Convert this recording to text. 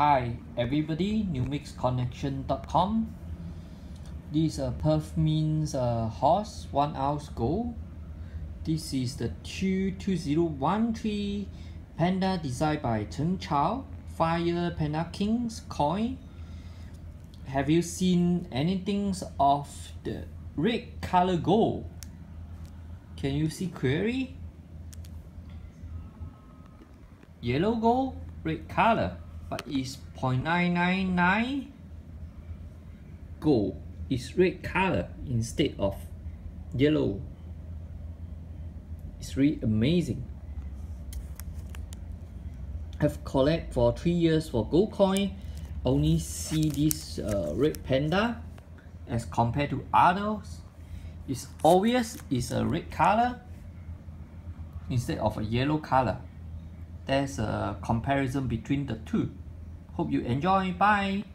Hi everybody, numicconnection.com. This uh, Perth means uh, horse, 1 ounce gold. This is the 22013 Panda designed by Chen Chao, Fire Panda Kings coin. Have you seen anything of the red color gold? Can you see query? Yellow gold, red color but it's 0.999 gold is red color instead of yellow. It's really amazing. I've collect for three years for gold coin. Only see this uh, red panda as compared to others. It's obvious it's a red color instead of a yellow color. There's a comparison between the two Hope you enjoy. Bye.